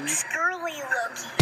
Thanks, girly Loki.